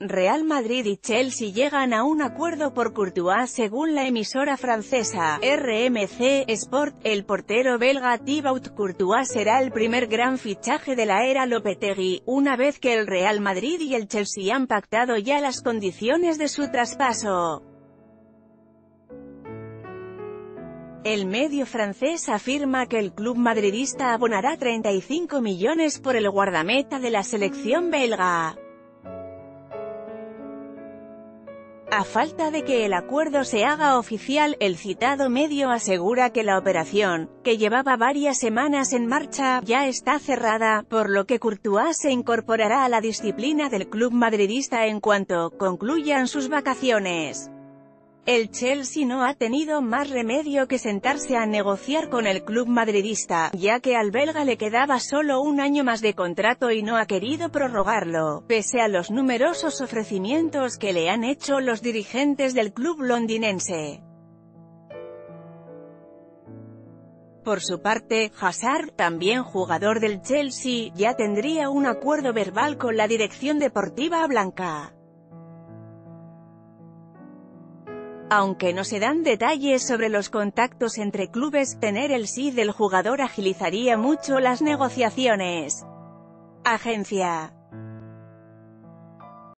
Real Madrid y Chelsea llegan a un acuerdo por Courtois según la emisora francesa RMC Sport. El portero belga Thibaut Courtois será el primer gran fichaje de la era Lopetegui, una vez que el Real Madrid y el Chelsea han pactado ya las condiciones de su traspaso. El medio francés afirma que el club madridista abonará 35 millones por el guardameta de la selección belga. A falta de que el acuerdo se haga oficial, el citado medio asegura que la operación, que llevaba varias semanas en marcha, ya está cerrada, por lo que Courtois se incorporará a la disciplina del club madridista en cuanto concluyan sus vacaciones. El Chelsea no ha tenido más remedio que sentarse a negociar con el club madridista, ya que al belga le quedaba solo un año más de contrato y no ha querido prorrogarlo, pese a los numerosos ofrecimientos que le han hecho los dirigentes del club londinense. Por su parte, Hazard, también jugador del Chelsea, ya tendría un acuerdo verbal con la dirección deportiva blanca. Aunque no se dan detalles sobre los contactos entre clubes, tener el sí del jugador agilizaría mucho las negociaciones. Agencia